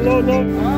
no, no.